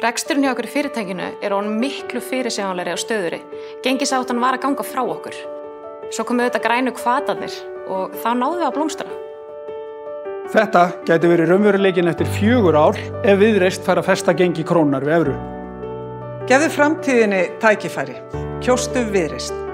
Reksturinn hjá okkur í fyrirtækinu er honum miklu fyrirsjáanlegri á stöðuri. Gengisáttan var að ganga frá okkur. Svo komu auðvitað grænu kvatarnir og þá náðum við að blómstra. Þetta gæti verið raunveruleikin eftir fjögur ár ef viðreist fær að festa gengi krónar við evru. Gefðu framtíðinni tækifæri. Kjóstu viðreist.